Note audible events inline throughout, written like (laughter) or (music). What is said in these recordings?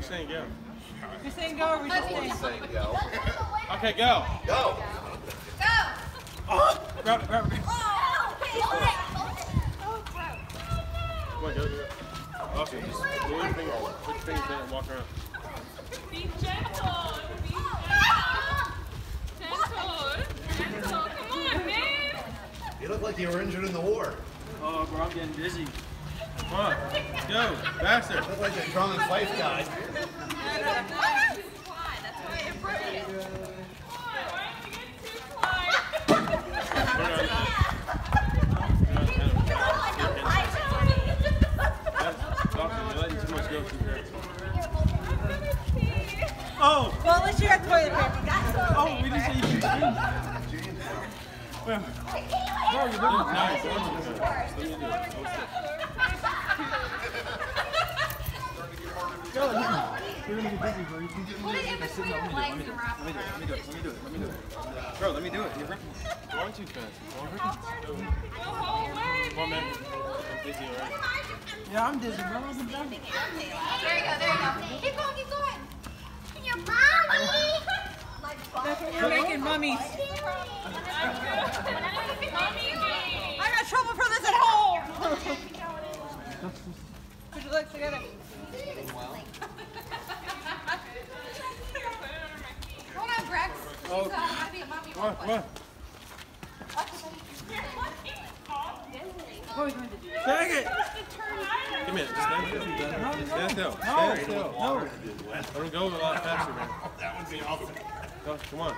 You're saying go. You're saying go or we just saying? Saying go. Okay, go. Go. Grab it, grab it. Oh, Come on, go, go. Okay, just put your finger, put your fingers down and walk around. Be gentle. Be gentle. Gentle. Come on, man. You look like you were injured in the war. Oh, bro, I'm getting dizzy. Come on, go, faster. You look like the drum and fife guy. You're letting too much go too fast. Oh! Well, at you got toilet paper. Oh, we just said you (laughs) could change. Well, bro, you're looking nice. Let me do it. Let me do it. Go, listen. You're gonna get busy, me do it. Let me do it. Let me do it. Let me do it. Bro, let me do it. You're. Going too fast. Come on, man. I'm busy already. Yeah, I'm dizzy, bro. There you go, there you go. Keep going, keep going. Your mommy. What we're making mummies. I got trouble for this at home. Put your legs together. Hold on, Brex. She's uh, gotta be a mommy Come on, come on. Dang it! Come here, just stand still. Just stand still. Stand still. No. Let him go a lot faster, man. That would be awesome. Go, come on.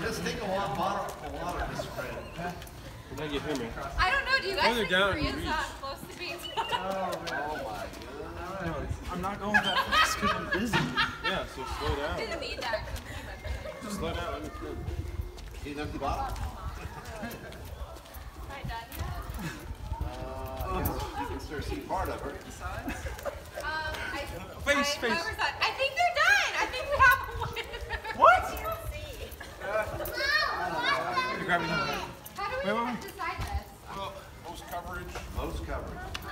Just take a lot bottle of water, Mr. Fred. Now get here, man. I don't know, do you guys Further think down, Korean's reach. uh, close to being (laughs) (laughs) I'm not going that fast because I'm busy. Yeah, so slow down. didn't need that. Just slow down. Let me feel. Need an empty bottle? Right, Dad? Uh, I guess you can sort of see part of her. Um, I, Face, I, face. I think they're done. I think we have one. What? (laughs) You're grabbing him. How do we Wait, wait, decide this? Most coverage. Most coverage. I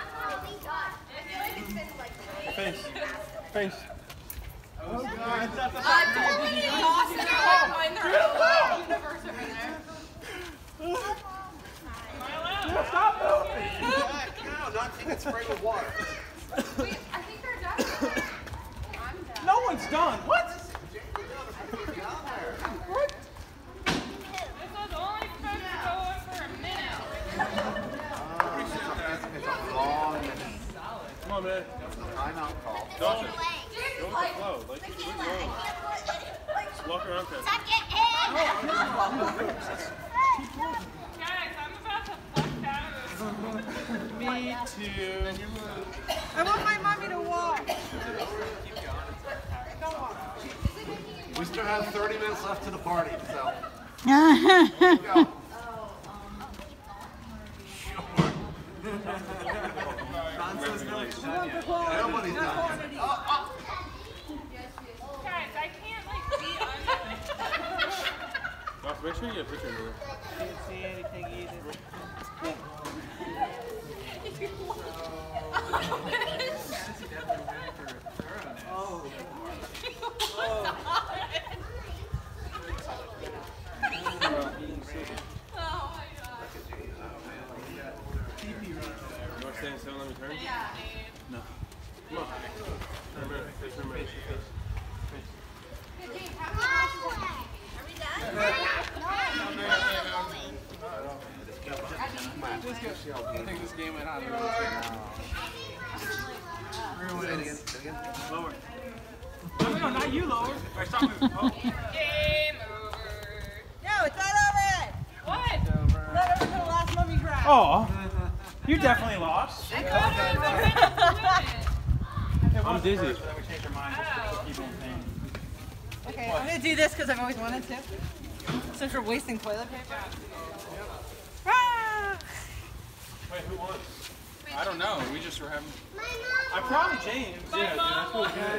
feel like it's been like Face. Face. Uh, don't we need lost in like in their own universe over there? No, not taking spray with water. Wait, I think they're done. I'm done. No one's done. What? This was only supposed to go on for a minute. It's a long minute. Come on, man. Timeout call. Dawson. James Go with the flow. Like, keep going. Just walk around fast. Oh, Guys, I'm about to flush out of this. (laughs) Me too. I want my mommy to walk. We still have 30 minutes left to the party, so. (laughs) Here you go. Nobody's done. (laughs) Guys, I can't like be under. Dawson, make sure you get a picture of me. Can't see anything either. (laughs) Face, turn around. Hey, James, how many glasses are we done? Say it again. Say it again. Lower. No, no, not you, lower. Or stop moving. Oh. Game over. No, it's not over yet. What? Not over till the last mummy grab. Oh, you definitely lost. I'm dizzy. We changed our minds. Just keep on paying. Okay, I'm gonna do this because I've always wanted to. Since we're wasting toilet paper. Ah! Wait, who won? I don't know. We just were having. I probably James. Yeah,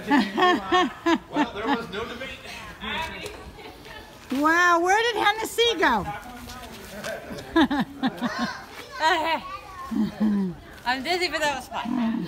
dude, that's (laughs) cool. Well, there was no debate. Wow, where did Hennessy go? (laughs) (laughs) Okay. I'm dizzy, but that was fun.